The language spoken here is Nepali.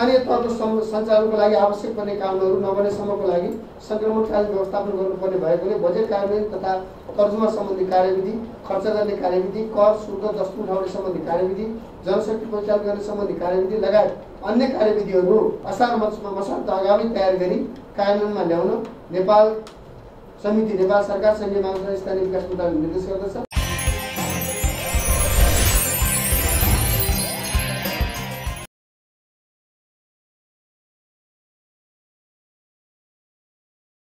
स्थानीय तहको सञ्चालनको लागि आवश्यक पर्ने कामहरू नबनेसम्मको लागि सङ्क्रमण व्यवस्थापन गर्नुपर्ने भएकोले बजेट कार्यान्वयन तथा कर्जुमा सम्बन्धी कार्यविधि खर्च गर्ने कार्यविधि कर शुल्क दस्तु उठाउने सम्बन्धी कार्यविधि जनशक्ति परिचालन गर्ने सम्बन्धी कार्यविधि लगायत अन्य कार्यविधिहरू असार मसान्त अगाडि तयार गरी कार्यान्वयनमा ल्याउन नेपाल समिति नेपाल सरकार सङ्घीय माग स्थानीय विकास मन्त्रालयले निर्देश गर्दछ।